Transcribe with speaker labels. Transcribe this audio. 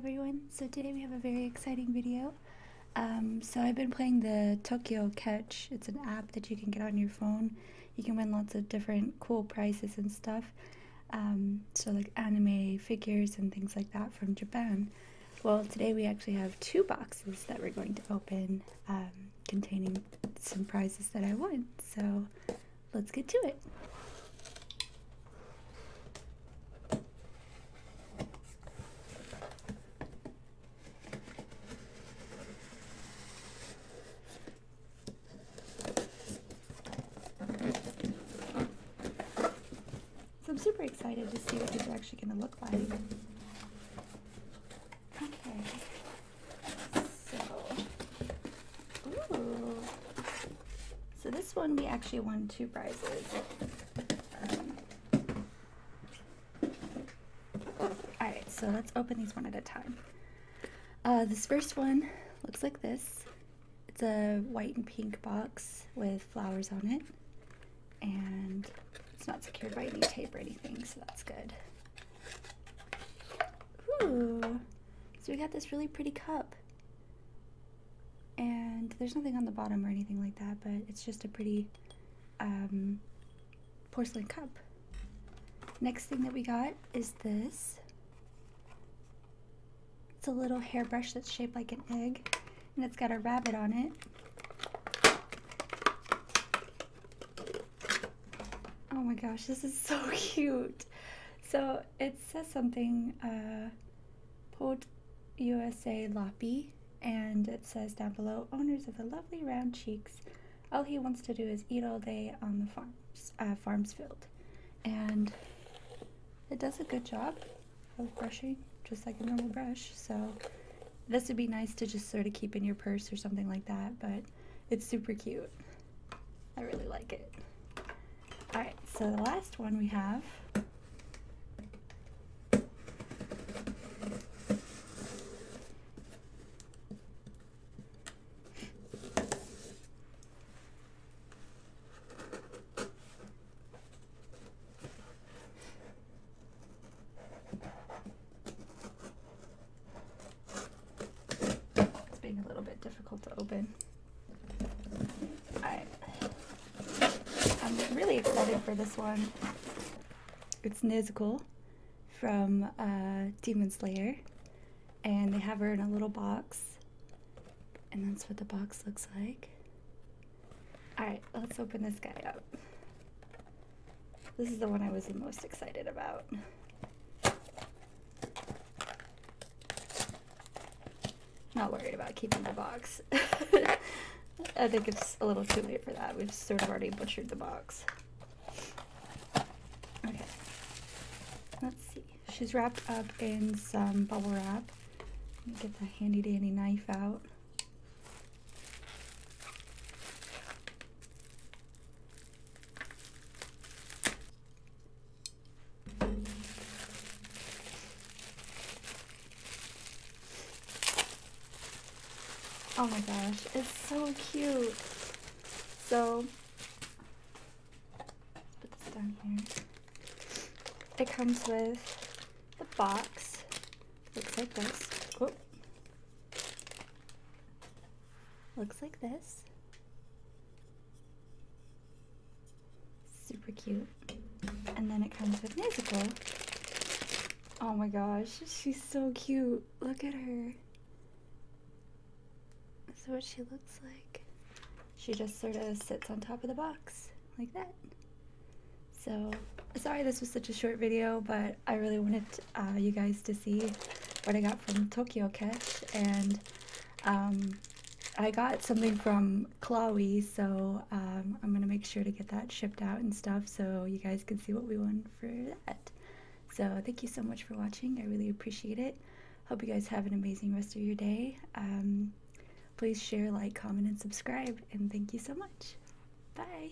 Speaker 1: everyone, so today we have a very exciting video. Um, so I've been playing the Tokyo Catch. It's an app that you can get on your phone. You can win lots of different cool prizes and stuff. Um, so like anime figures and things like that from Japan. Well, today we actually have two boxes that we're going to open um, containing some prizes that I won. So let's get to it. Super excited to see what these are actually going to look like. Okay. So, ooh. So this one we actually won two prizes. Um, Alright, so let's open these one at a time. Uh, this first one looks like this. It's a white and pink box with flowers on it. And not secured by any tape or anything, so that's good. Ooh. So we got this really pretty cup. And there's nothing on the bottom or anything like that, but it's just a pretty um, porcelain cup. Next thing that we got is this. It's a little hairbrush that's shaped like an egg, and it's got a rabbit on it. Oh my gosh, this is so cute. So it says something, uh, Pod USA Loppy, and it says down below, owners of the lovely round cheeks, all he wants to do is eat all day on the farms, uh, farms field. And it does a good job of brushing, just like a normal brush. So this would be nice to just sort of keep in your purse or something like that, but it's super cute. I really like it. Alright, so the last one we have It's being a little bit difficult to open. Alright. I'm really excited for this one. It's Nezuko from uh, Demon Slayer. And they have her in a little box. And that's what the box looks like. Alright, let's open this guy up. This is the one I was the most excited about. Not worried about keeping the box. I think it's a little too late for that. We've sort of already butchered the box. Okay. Let's see. She's wrapped up in some bubble wrap. Let me get the handy dandy knife out. Oh my gosh, it's so cute. So, put this down here. It comes with the box. Looks like this. Oh. Looks like this. Super cute. And then it comes with Nezuko. Oh my gosh, she's so cute. Look at her. That's what she looks like. She just sort of sits on top of the box like that. So, sorry this was such a short video, but I really wanted uh, you guys to see what I got from Tokyo Catch, and um, I got something from Clawee, so um, I'm gonna make sure to get that shipped out and stuff, so you guys can see what we won for that. So thank you so much for watching. I really appreciate it. Hope you guys have an amazing rest of your day. Um, please share, like, comment, and subscribe. And thank you so much. Bye.